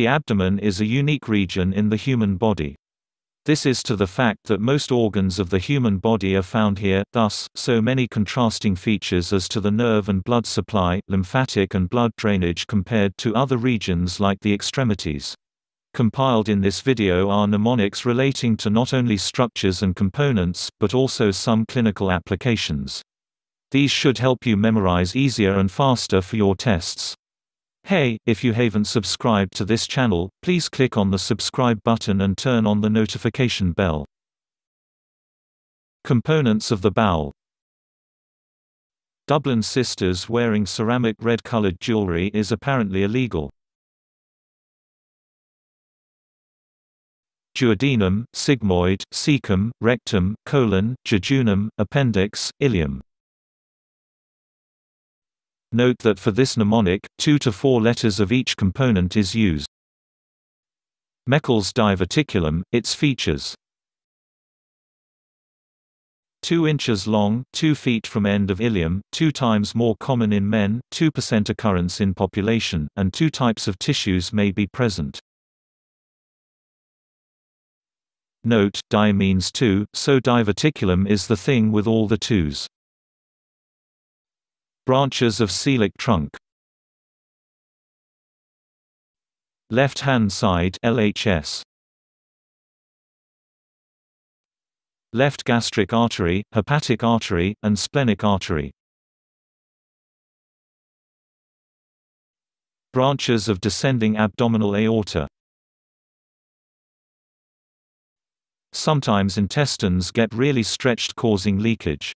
The abdomen is a unique region in the human body. This is to the fact that most organs of the human body are found here, thus, so many contrasting features as to the nerve and blood supply, lymphatic and blood drainage compared to other regions like the extremities. Compiled in this video are mnemonics relating to not only structures and components, but also some clinical applications. These should help you memorize easier and faster for your tests. Hey, if you haven't subscribed to this channel, please click on the subscribe button and turn on the notification bell. Components of the bowel Dublin sisters wearing ceramic red-colored jewelry is apparently illegal. Duodenum, sigmoid, cecum, rectum, colon, jejunum, appendix, ileum Note that for this mnemonic, two to four letters of each component is used. Meckel's diverticulum, its features 2 inches long, 2 feet from end of ileum, 2 times more common in men, 2% occurrence in population, and two types of tissues may be present. Note, di means two, so diverticulum is the thing with all the twos. Branches of celiac trunk. Left-hand side LHS Left gastric artery, hepatic artery, and splenic artery. Branches of descending abdominal aorta. Sometimes intestines get really stretched causing leakage.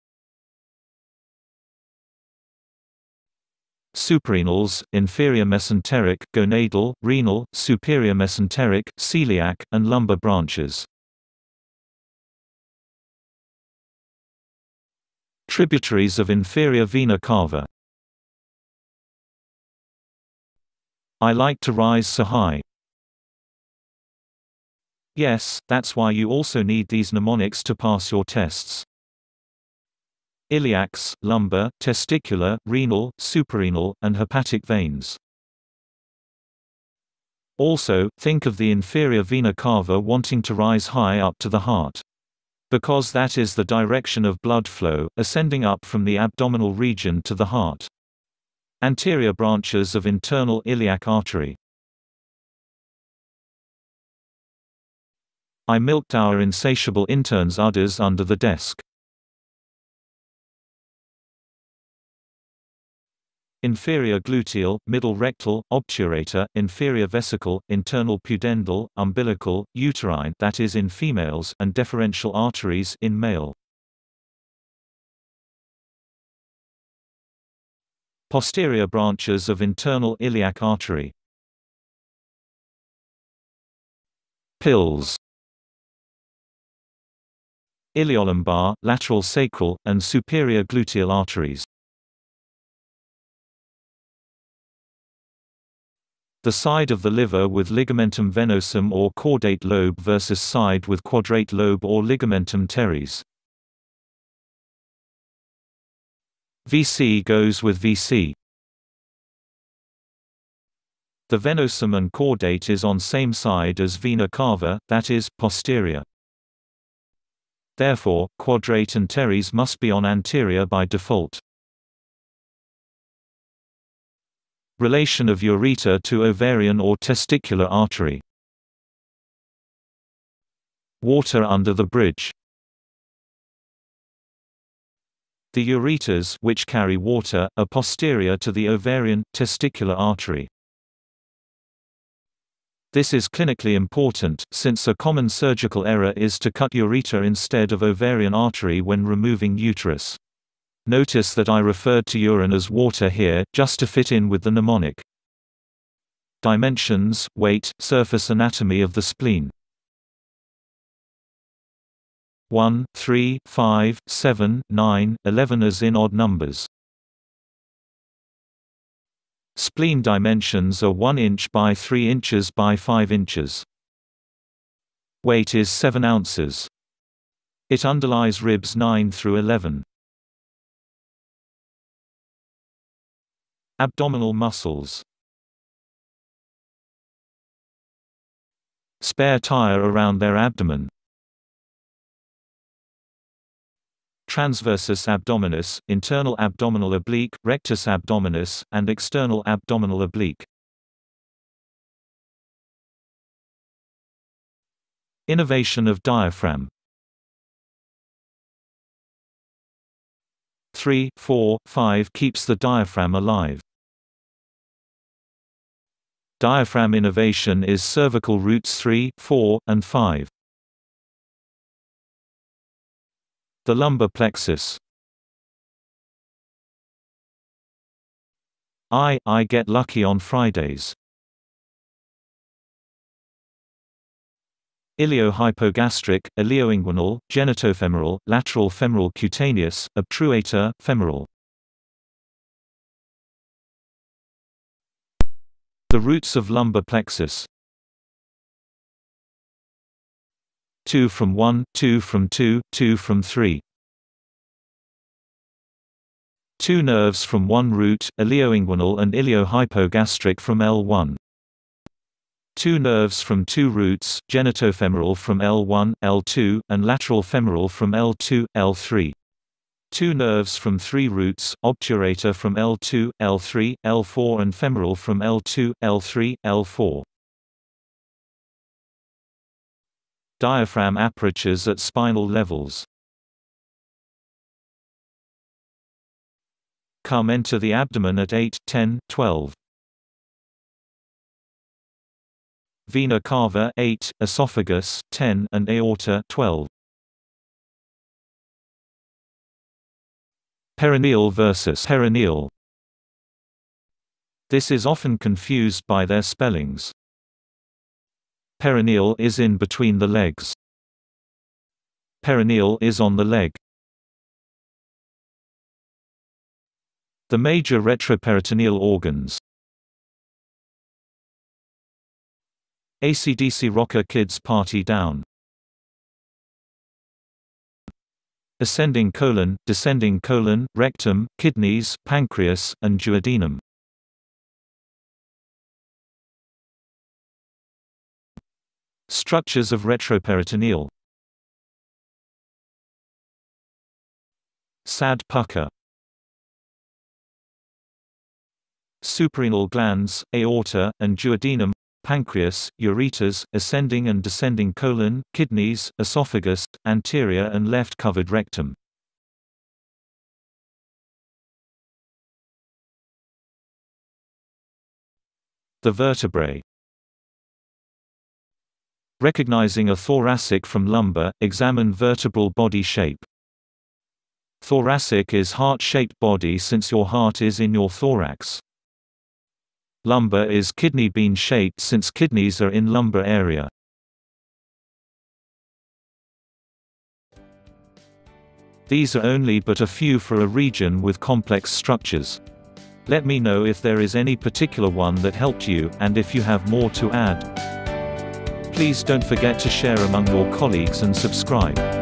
Suprarenals, inferior mesenteric, gonadal, renal, superior mesenteric, celiac, and lumbar branches. Tributaries of inferior vena cava. I like to rise so high. Yes, that's why you also need these mnemonics to pass your tests iliacs, lumbar, testicular, renal, suprarenal, and hepatic veins. Also, think of the inferior vena cava wanting to rise high up to the heart. Because that is the direction of blood flow, ascending up from the abdominal region to the heart. Anterior branches of internal iliac artery. I milked our insatiable intern's udders under the desk. Inferior gluteal, middle rectal, obturator, inferior vesical, internal pudendal, umbilical, uterine that is in females and deferential arteries in male. Posterior branches of internal iliac artery. Pills Iliolumbar, lateral sacral, and superior gluteal arteries. The side of the liver with ligamentum venosum or caudate lobe versus side with quadrate lobe or ligamentum teres. VC goes with VC. The venosum and caudate is on same side as vena cava, that is, posterior. Therefore, quadrate and teres must be on anterior by default. Relation of ureter to ovarian or testicular artery. Water under the bridge. The ureters which carry water are posterior to the ovarian testicular artery. This is clinically important, since a common surgical error is to cut ureter instead of ovarian artery when removing uterus. Notice that I referred to urine as water here, just to fit in with the mnemonic. Dimensions, weight, surface anatomy of the spleen 1, 3, 5, 7, 9, 11 as in odd numbers. Spleen dimensions are 1 inch by 3 inches by 5 inches. Weight is 7 ounces. It underlies ribs 9 through 11. Abdominal muscles Spare tire around their abdomen. Transversus abdominis, internal abdominal oblique, rectus abdominis, and external abdominal oblique. Innervation of diaphragm 3, 4, 5 keeps the diaphragm alive. Diaphragm innervation is cervical roots 3, 4, and 5. The lumbar plexus I, I get lucky on Fridays. Iliohypogastric, ilioinguinal, genitofemoral, lateral femoral cutaneous, obturator, femoral. The roots of lumbar plexus 2 from 1, 2 from 2, 2 from 3. Two nerves from one root, ilioinguinal and iliohypogastric from L1. Two nerves from two roots, genitofemoral from L1, L2, and lateral femoral from L2, L3. Two nerves from three roots, obturator from L2, L3, L4 and femoral from L2, L3, L4. Diaphragm apertures at spinal levels. Come enter the abdomen at 8, 10, 12. vena cava 8, esophagus 10 and aorta 12. Perineal versus peroneal. This is often confused by their spellings. Perineal is in between the legs. Peroneal is on the leg. The major retroperitoneal organs AC/DC Rocker Kids Party Down Ascending colon, descending colon, rectum, kidneys, pancreas, and duodenum. Structures of retroperitoneal. SAD pucker Suprarenal glands, aorta, and duodenum pancreas, ureters, ascending and descending colon, kidneys, esophagus, anterior and left covered rectum. The vertebrae Recognizing a thoracic from lumbar, examine vertebral body shape. Thoracic is heart-shaped body since your heart is in your thorax. Lumbar is kidney bean shaped since kidneys are in lumbar area. These are only but a few for a region with complex structures. Let me know if there is any particular one that helped you, and if you have more to add. Please don't forget to share among your colleagues and subscribe.